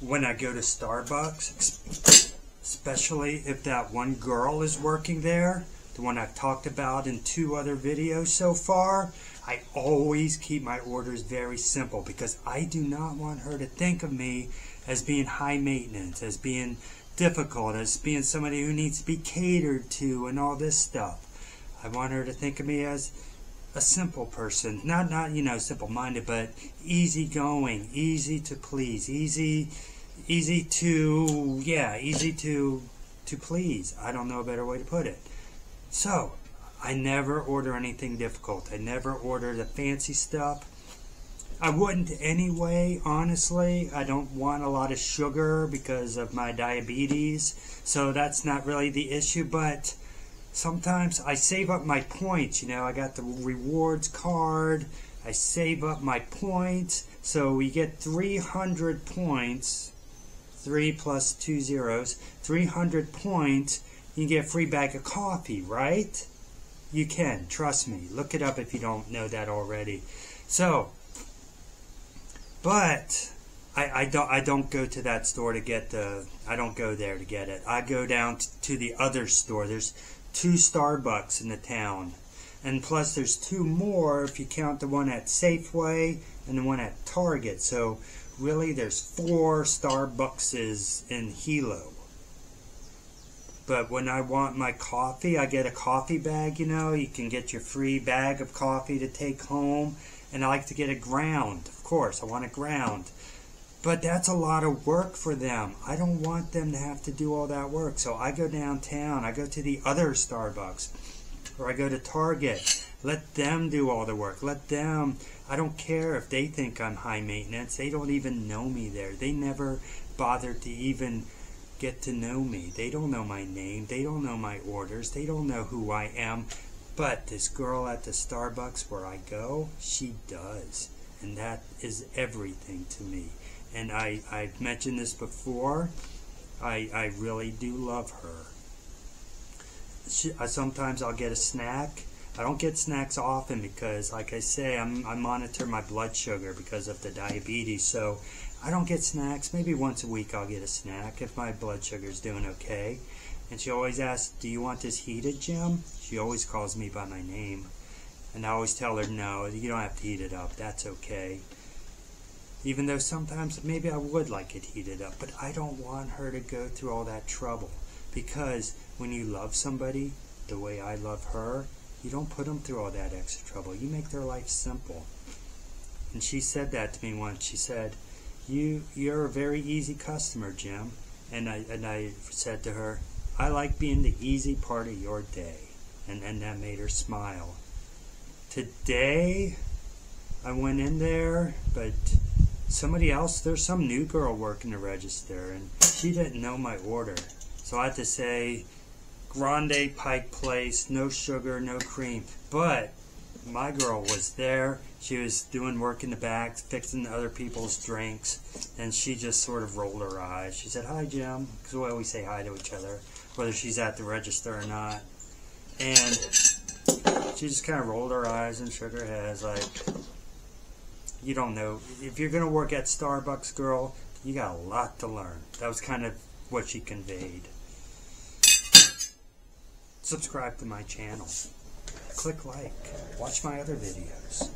when I go to Starbucks, especially if that one girl is working there, the one I've talked about in two other videos so far, I always keep my orders very simple because I do not want her to think of me as being high maintenance, as being difficult, as being somebody who needs to be catered to and all this stuff. I want her to think of me as a simple person, not not you know simple-minded, but easygoing, easy to please, easy easy to yeah, easy to to please. I don't know a better way to put it. So, I never order anything difficult. I never order the fancy stuff. I wouldn't anyway, honestly. I don't want a lot of sugar because of my diabetes, so that's not really the issue, but sometimes I save up my points, you know, I got the rewards card, I save up my points, so we get 300 points, 3 plus 2 zeros, 300 points, you get a free bag of coffee, right? You can, trust me. Look it up if you don't know that already. So, but I, I don't I don't go to that store to get the I don't go there to get it. I go down to the other store. There's two Starbucks in the town. And plus there's two more if you count the one at Safeway and the one at Target. So really there's four Starbuckses in Hilo. But when I want my coffee, I get a coffee bag, you know. You can get your free bag of coffee to take home. And I like to get a ground. Of course, I want a ground. But that's a lot of work for them. I don't want them to have to do all that work. So I go downtown. I go to the other Starbucks. Or I go to Target. Let them do all the work. Let them. I don't care if they think I'm high maintenance. They don't even know me there. They never bothered to even get to know me. They don't know my name. They don't know my orders. They don't know who I am. But this girl at the Starbucks where I go, she does. And that is everything to me. And I, I've mentioned this before. I, I really do love her. She, I, sometimes I'll get a snack. I don't get snacks often because, like I say, I'm, I monitor my blood sugar because of the diabetes. So I don't get snacks. Maybe once a week I'll get a snack if my blood sugar's doing okay. And she always asks, Do you want this heated, Jim? She always calls me by my name. And I always tell her, No, you don't have to heat it up. That's okay. Even though sometimes maybe I would like it heated up. But I don't want her to go through all that trouble. Because when you love somebody the way I love her, you don't put them through all that extra trouble. You make their life simple. And she said that to me once. She said, you you're a very easy customer, Jim. And I and I said to her, I like being the easy part of your day. And and that made her smile. Today I went in there, but somebody else there's some new girl working the register and she didn't know my order. So I had to say Grande Pike Place, no sugar, no cream. But my girl was there. She was doing work in the back, fixing other people's drinks, and she just sort of rolled her eyes. She said, Hi, Jim, because we always say hi to each other, whether she's at the register or not. And she just kind of rolled her eyes and shook her head, like, you don't know. If you're going to work at Starbucks, girl, you got a lot to learn. That was kind of what she conveyed. Subscribe to my channel click like. Watch my other videos.